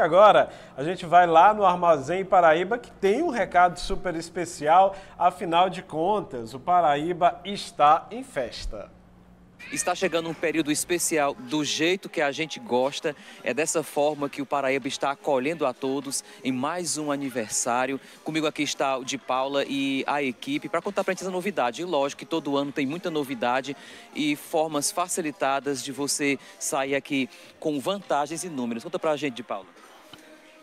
E agora a gente vai lá no Armazém Paraíba que tem um recado super especial, afinal de contas, o Paraíba está em festa. Está chegando um período especial do jeito que a gente gosta. É dessa forma que o Paraíba está acolhendo a todos em mais um aniversário. Comigo aqui está o de Paula e a equipe para contar para a gente essa novidade. E lógico que todo ano tem muita novidade e formas facilitadas de você sair aqui com vantagens e números. Conta para a gente, de Paula.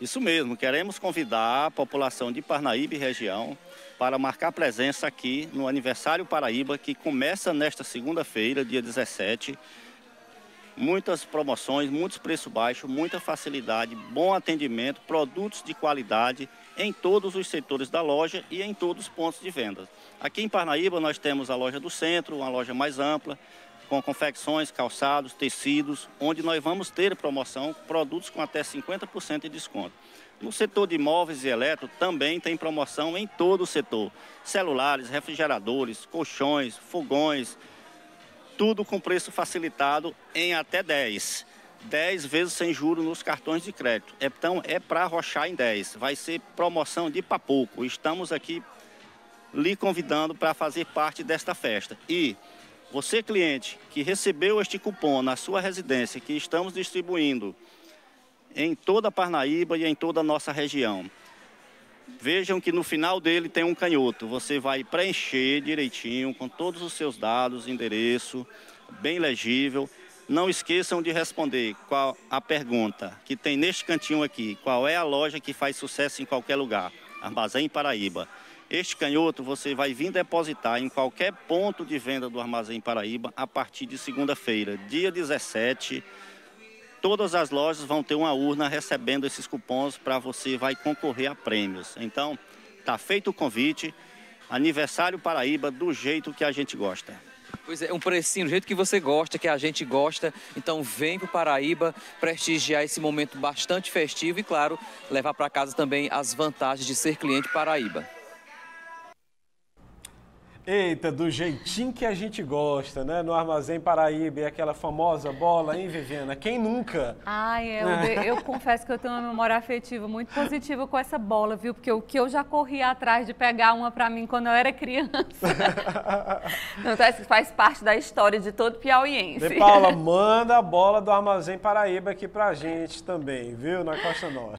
Isso mesmo, queremos convidar a população de Parnaíba e região para marcar presença aqui no Aniversário Paraíba, que começa nesta segunda-feira, dia 17. Muitas promoções, muitos preços baixos, muita facilidade, bom atendimento, produtos de qualidade em todos os setores da loja e em todos os pontos de venda. Aqui em Parnaíba nós temos a loja do centro, uma loja mais ampla, com confecções, calçados, tecidos, onde nós vamos ter promoção, produtos com até 50% de desconto. No setor de imóveis e eletro também tem promoção em todo o setor. Celulares, refrigeradores, colchões, fogões, tudo com preço facilitado em até 10. 10 vezes sem juros nos cartões de crédito. Então é para arrochar em 10. Vai ser promoção de papuco. Estamos aqui lhe convidando para fazer parte desta festa. E você, cliente, que recebeu este cupom na sua residência, que estamos distribuindo em toda a Parnaíba e em toda a nossa região, vejam que no final dele tem um canhoto. Você vai preencher direitinho, com todos os seus dados, endereço, bem legível. Não esqueçam de responder qual a pergunta que tem neste cantinho aqui. Qual é a loja que faz sucesso em qualquer lugar? Armazém Paraíba. Este canhoto você vai vir depositar em qualquer ponto de venda do Armazém Paraíba a partir de segunda-feira, dia 17. Todas as lojas vão ter uma urna recebendo esses cupons para você vai concorrer a prêmios. Então, tá feito o convite. Aniversário Paraíba do jeito que a gente gosta. Pois é, um precinho do jeito que você gosta, que a gente gosta. Então vem para Paraíba prestigiar esse momento bastante festivo e, claro, levar para casa também as vantagens de ser cliente Paraíba. Eita, do jeitinho que a gente gosta, né? No Armazém Paraíba, e aquela famosa bola, hein, Viviana? Quem nunca? Ai, eu, eu confesso que eu tenho uma memória afetiva muito positiva com essa bola, viu? Porque o que eu já corri atrás de pegar uma para mim quando eu era criança. então, faz parte da história de todo piauiense. De Paula, manda a bola do Armazém Paraíba aqui pra gente também, viu? Na Costa Norte.